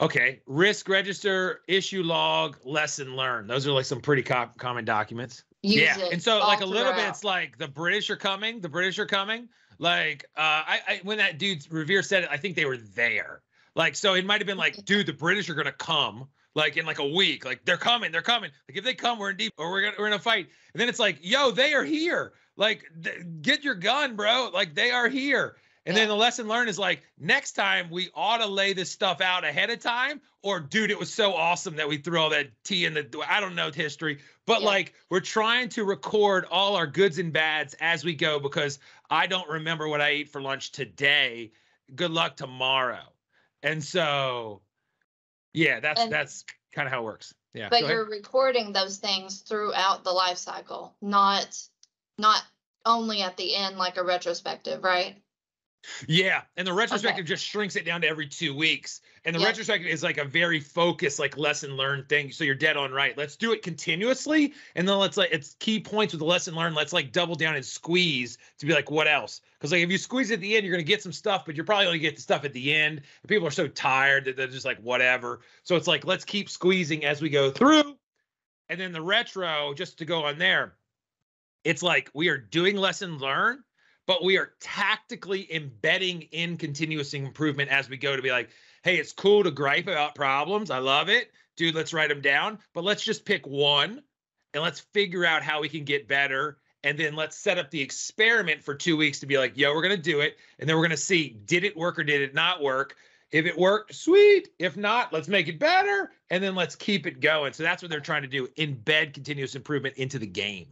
Okay, risk register, issue log, lesson learned. Those are like some pretty co- common documents. Use yeah, and so like a little bit, it's like the British are coming. The British are coming. Like uh, I, I when that dude Revere said it, I think they were there. Like so, it might have been like, dude, the British are gonna come. Like in like a week, like they're coming, they're coming. Like if they come, we're in deep, or we're gonna we're in a fight. And then it's like, yo, they are here. Like th- get your gun, bro. Like they are here. And then the lesson learned is like next time we ought to lay this stuff out ahead of time. Or dude, it was so awesome that we threw all that tea in the. I don't know history, but Yeah. like we're trying to record all our goods and bads as we go because I don't remember what I ate for lunch today. Good luck tomorrow. And so, yeah, that's And- that's kind of how it works. Yeah. but you're recording those things throughout the life cycle, not not only at the end like a retrospective, right? Yeah, and the retrospective just shrinks it down to every two weeks. And the Yeah. retrospective is like a very focused, like lesson learned thing. So you're dead on right. Let's do it continuously, and then let's like it's key points with the lesson learned. Let's like double down and squeeze to be like, what else? Because like if you squeeze at the end, you're gonna get some stuff, but you're probably gonna get the stuff at the end. And people are so tired that they're just like whatever. So it's like let's keep squeezing as we go through. And then the retro, just to go on there, it's like we are doing lesson learn but we are tactically embedding in continuous improvement as we go to be like, hey, it's cool to gripe about problems. I love it. Dude, let's write them down, but let's just pick one and let's figure out how we can get better. And then let's set up the experiment for two weeks to be like, yo, we're going to do it. And then we're going to see, did it work or did it not work? If it worked, sweet. If not, let's make it better. And then let's keep it going. So that's what they're trying to do embed continuous improvement into the game.